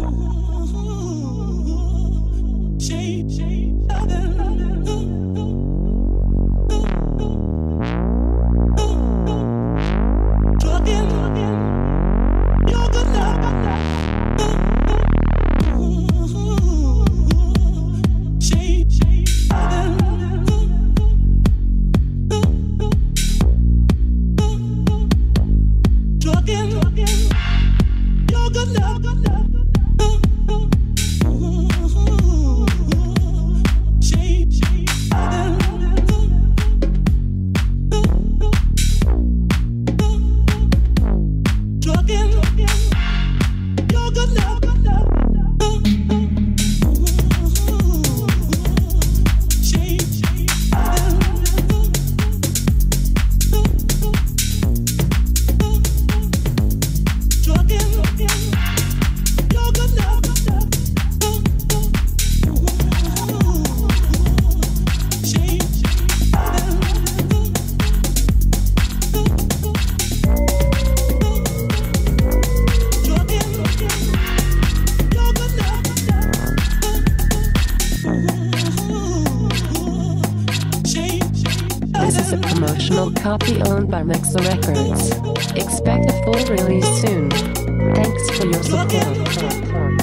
Ooh. Copy owned by Mixer Records. Expect a full release soon. Thanks for your support.